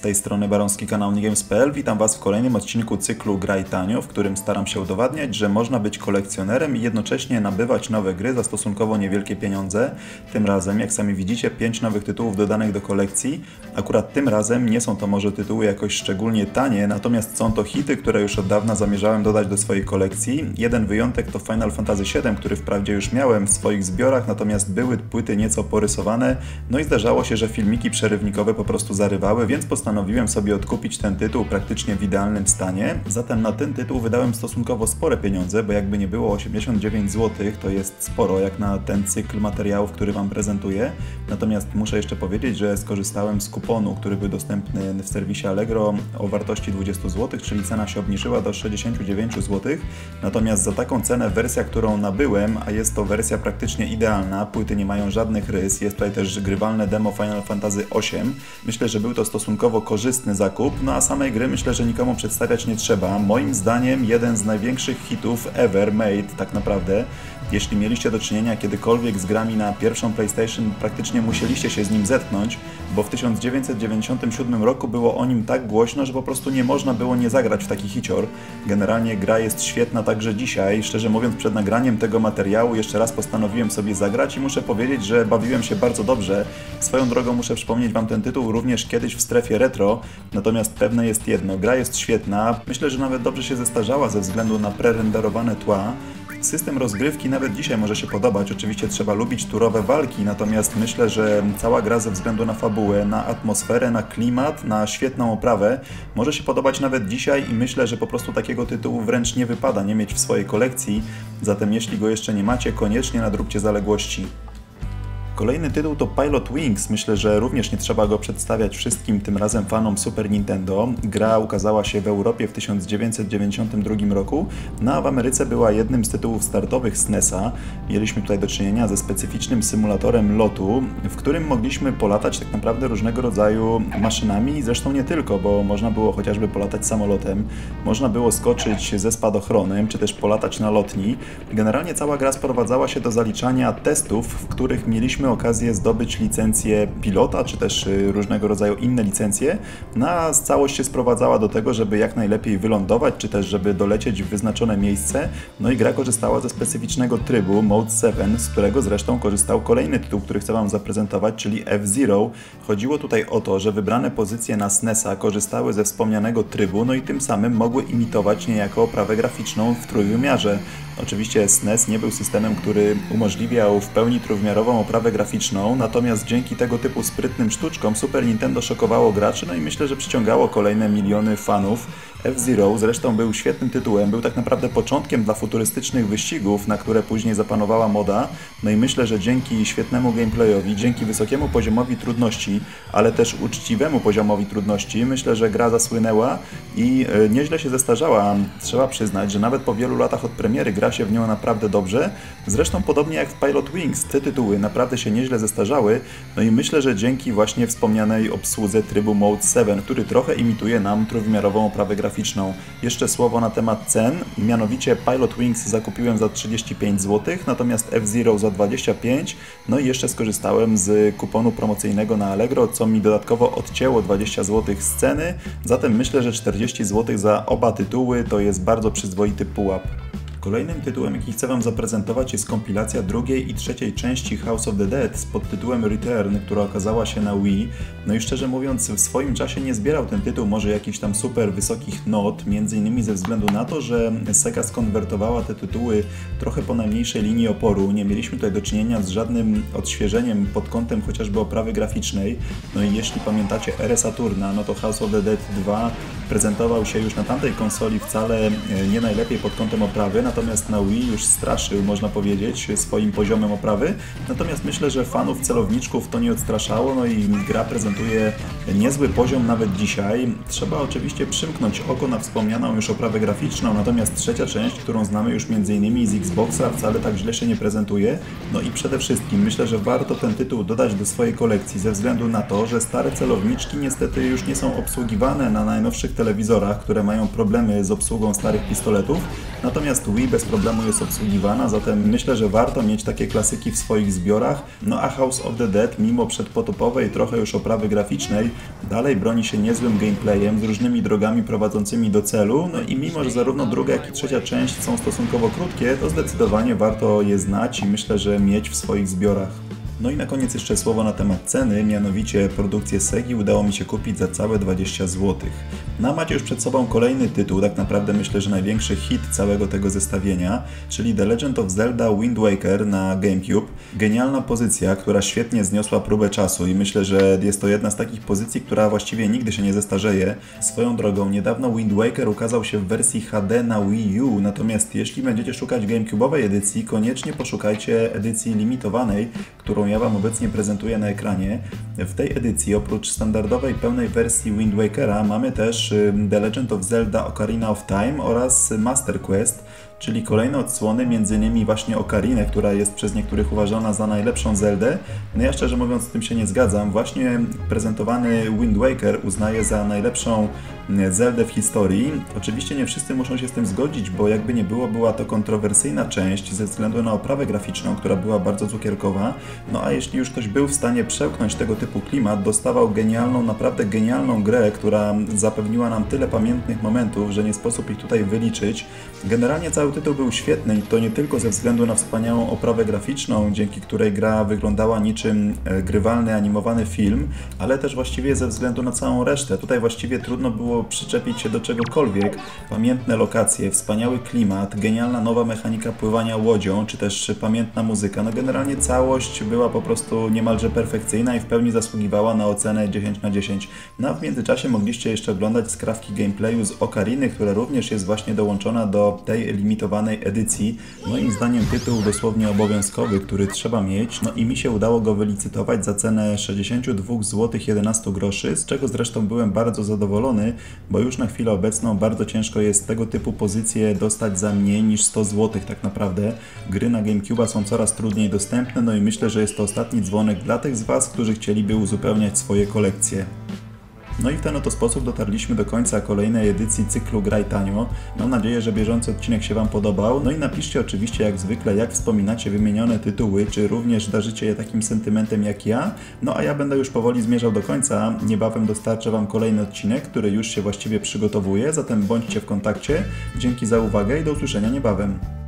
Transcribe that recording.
tej strony Baronski kanał Nigames.pl. Witam Was w kolejnym odcinku cyklu Graj Tanio, w którym staram się udowadniać, że można być kolekcjonerem i jednocześnie nabywać nowe gry za stosunkowo niewielkie pieniądze. Tym razem, jak sami widzicie, 5 nowych tytułów dodanych do kolekcji. Akurat tym razem nie są to może tytuły jakoś szczególnie tanie, natomiast są to hity, które już od dawna zamierzałem dodać do swojej kolekcji. Jeden wyjątek to Final Fantasy VII, który wprawdzie już miałem w swoich zbiorach, natomiast były płyty nieco porysowane, no i zdarzało się, że filmiki przerywnikowe po prostu zarywały, więc postanowiłem sobie odkupić ten tytuł praktycznie w idealnym stanie. Zatem na ten tytuł wydałem stosunkowo spore pieniądze, bo jakby nie było 89 zł, to jest sporo jak na ten cykl materiałów, który Wam prezentuję. Natomiast muszę jeszcze powiedzieć, że skorzystałem z kuponu, który był dostępny w serwisie Allegro o wartości 20 zł, czyli cena się obniżyła do 69 zł. Natomiast za taką cenę wersja, którą nabyłem, a jest to wersja praktycznie idealna, płyty nie mają żadnych rys, jest tutaj też grywalne demo Final Fantasy VIII. Myślę, że był to stosunkowo korzystny zakup, no a samej gry myślę, że nikomu przedstawiać nie trzeba. Moim zdaniem jeden z największych hitów ever made tak naprawdę. Jeśli mieliście do czynienia kiedykolwiek z grami na pierwszą PlayStation, praktycznie musieliście się z nim zetknąć, bo w 1997 roku było o nim tak głośno, że po prostu nie można było nie zagrać w taki hicior. Generalnie gra jest świetna także dzisiaj. Szczerze mówiąc, przed nagraniem tego materiału jeszcze raz postanowiłem sobie zagrać i muszę powiedzieć, że bawiłem się bardzo dobrze. Swoją drogą muszę przypomnieć Wam ten tytuł również kiedyś w strefie retro, natomiast pewne jest jedno, gra jest świetna. Myślę, że nawet dobrze się zestarzała ze względu na prerenderowane tła. System rozgrywki nawet dzisiaj może się podobać. Oczywiście trzeba lubić turowe walki, natomiast myślę, że cała gra ze względu na fabułę, na atmosferę, na klimat, na świetną oprawę może się podobać nawet dzisiaj i myślę, że po prostu takiego tytułu wręcz nie wypada nie mieć w swojej kolekcji. Zatem jeśli go jeszcze nie macie, koniecznie nadróbcie zaległości. Kolejny tytuł to Pilot Wings. Myślę, że również nie trzeba go przedstawiać wszystkim, tym razem fanom Super Nintendo. Gra ukazała się w Europie w 1992 roku, no a w Ameryce była jednym z tytułów startowych SNESa. Mieliśmy tutaj do czynienia ze specyficznym symulatorem lotu, w którym mogliśmy polatać tak naprawdę różnego rodzaju maszynami, zresztą nie tylko, bo można było chociażby polatać samolotem, można było skoczyć ze spadochronem, czy też polatać na lotni. Generalnie cała gra sprowadzała się do zaliczania testów, w których mieliśmy okazję zdobyć licencję pilota, czy też y, różnego rodzaju inne licencje, na no całość się sprowadzała do tego, żeby jak najlepiej wylądować, czy też żeby dolecieć w wyznaczone miejsce. No i gra korzystała ze specyficznego trybu Mode 7, z którego zresztą korzystał kolejny tytuł, który chcę Wam zaprezentować, czyli F-Zero. Chodziło tutaj o to, że wybrane pozycje na SNESa korzystały ze wspomnianego trybu, no i tym samym mogły imitować niejako oprawę graficzną w trójwymiarze. Oczywiście SNES nie był systemem, który umożliwiał w pełni trójwymiarową oprawę graficzną, natomiast dzięki tego typu sprytnym sztuczkom Super Nintendo szokowało graczy, no i myślę, że przyciągało kolejne miliony fanów. F-Zero zresztą był świetnym tytułem, był tak naprawdę początkiem dla futurystycznych wyścigów, na które później zapanowała moda. No i myślę, że dzięki świetnemu gameplayowi, dzięki wysokiemu poziomowi trudności, ale też uczciwemu poziomowi trudności, myślę, że gra zasłynęła i e, nieźle się zestarzała. Trzeba przyznać, że nawet po wielu latach od premiery gra się w nią naprawdę dobrze. Zresztą podobnie jak w Pilot Wings, te tytuły naprawdę się nieźle zestarzały. No i myślę, że dzięki właśnie wspomnianej obsłudze trybu Mode 7, który trochę imituje nam trójwymiarową oprawę graficzną, graficzną. Jeszcze słowo na temat cen, mianowicie Pilot Wings zakupiłem za 35 zł, natomiast F-Zero za 25, no i jeszcze skorzystałem z kuponu promocyjnego na Allegro, co mi dodatkowo odcięło 20 zł z ceny, zatem myślę, że 40 zł za oba tytuły to jest bardzo przyzwoity pułap. Kolejnym tytułem, jaki chcę Wam zaprezentować jest kompilacja drugiej i trzeciej części House of the Dead z podtytułem Return, która okazała się na Wii. No i szczerze mówiąc, w swoim czasie nie zbierał ten tytuł może jakichś tam super wysokich not, między innymi ze względu na to, że Sega skonwertowała te tytuły trochę po najmniejszej linii oporu. Nie mieliśmy tutaj do czynienia z żadnym odświeżeniem pod kątem chociażby oprawy graficznej. No i jeśli pamiętacie erę Saturna, no to House of the Dead 2 prezentował się już na tamtej konsoli wcale e, nie najlepiej pod kątem oprawy, natomiast na Wii już straszył, można powiedzieć, swoim poziomem oprawy. Natomiast myślę, że fanów celowniczków to nie odstraszało, no i gra prezentuje niezły poziom nawet dzisiaj. Trzeba oczywiście przymknąć oko na wspomnianą już oprawę graficzną, natomiast trzecia część, którą znamy już m.in. z Xboxa, wcale tak źle się nie prezentuje. No i przede wszystkim myślę, że warto ten tytuł dodać do swojej kolekcji ze względu na to, że stare celowniczki niestety już nie są obsługiwane na najnowszych telewizorach, które mają problemy z obsługą starych pistoletów, natomiast Wii bez problemu jest obsługiwana, zatem myślę, że warto mieć takie klasyki w swoich zbiorach. No a House of the Dead, mimo przedpotopowej trochę już oprawy graficznej, dalej broni się niezłym gameplayem, z różnymi drogami prowadzącymi do celu, no i mimo, że zarówno druga, jak i trzecia część są stosunkowo krótkie, to zdecydowanie warto je znać i myślę, że mieć w swoich zbiorach. No i na koniec jeszcze słowo na temat ceny, mianowicie produkcję Segi udało mi się kupić za całe 20 zł. No macie już przed sobą kolejny tytuł, tak naprawdę myślę, że największy hit całego tego zestawienia, czyli The Legend of Zelda Wind Waker na GameCube. Genialna pozycja, która świetnie zniosła próbę czasu i myślę, że jest to jedna z takich pozycji, która właściwie nigdy się nie zestarzeje. Swoją drogą, niedawno Wind Waker ukazał się w wersji HD na Wii U, natomiast jeśli będziecie szukać GameCube'owej edycji, koniecznie poszukajcie edycji limitowanej, którą ja Wam obecnie prezentuję na ekranie. W tej edycji oprócz standardowej pełnej wersji Wind Wakera mamy też The Legend of Zelda Ocarina of Time oraz Master Quest, czyli kolejne odsłony, między innymi właśnie Okarinę, która jest przez niektórych uważana za najlepszą Zeldę. No ja szczerze mówiąc z tym się nie zgadzam. Właśnie prezentowany Wind Waker uznaje za najlepszą mm, Zeldę w historii. Oczywiście nie wszyscy muszą się z tym zgodzić, bo jakby nie było, była to kontrowersyjna część ze względu na oprawę graficzną, która była bardzo cukierkowa. No a jeśli już ktoś był w stanie przełknąć tego typu klimat, dostawał genialną, naprawdę genialną grę, która zapewniła nam tyle pamiętnych momentów, że nie sposób ich tutaj wyliczyć. Generalnie cały tytuł był świetny i to nie tylko ze względu na wspaniałą oprawę graficzną, dzięki której gra wyglądała niczym e, grywalny, animowany film, ale też właściwie ze względu na całą resztę. Tutaj właściwie trudno było przyczepić się do czegokolwiek. Pamiętne lokacje, wspaniały klimat, genialna nowa mechanika pływania łodzią, czy też pamiętna muzyka. No generalnie całość była po prostu niemalże perfekcyjna i w pełni zasługiwała na ocenę 10 na 10. No a w międzyczasie mogliście jeszcze oglądać skrawki gameplayu z Okariny, która również jest właśnie dołączona do tej limitowanej edycji. Moim zdaniem tytuł dosłownie obowiązkowy, który trzeba mieć, no i mi się udało go wylicytować za cenę 62 zł 11 groszy, z czego zresztą byłem bardzo zadowolony, bo już na chwilę obecną bardzo ciężko jest tego typu pozycje dostać za mniej niż 100 zł tak naprawdę. Gry na GameCube są coraz trudniej dostępne, no i myślę, że jest to ostatni dzwonek dla tych z Was, którzy chcieliby uzupełniać swoje kolekcje. No i w ten oto sposób dotarliśmy do końca kolejnej edycji cyklu Graj Tanio. Mam nadzieję, że bieżący odcinek się Wam podobał. No i napiszcie oczywiście jak zwykle, jak wspominacie wymienione tytuły, czy również darzycie je takim sentymentem jak ja. No a ja będę już powoli zmierzał do końca. Niebawem dostarczę Wam kolejny odcinek, który już się właściwie przygotowuje, zatem bądźcie w kontakcie. Dzięki za uwagę i do usłyszenia niebawem.